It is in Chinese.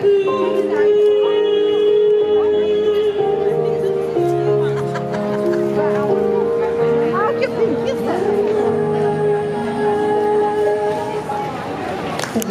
我。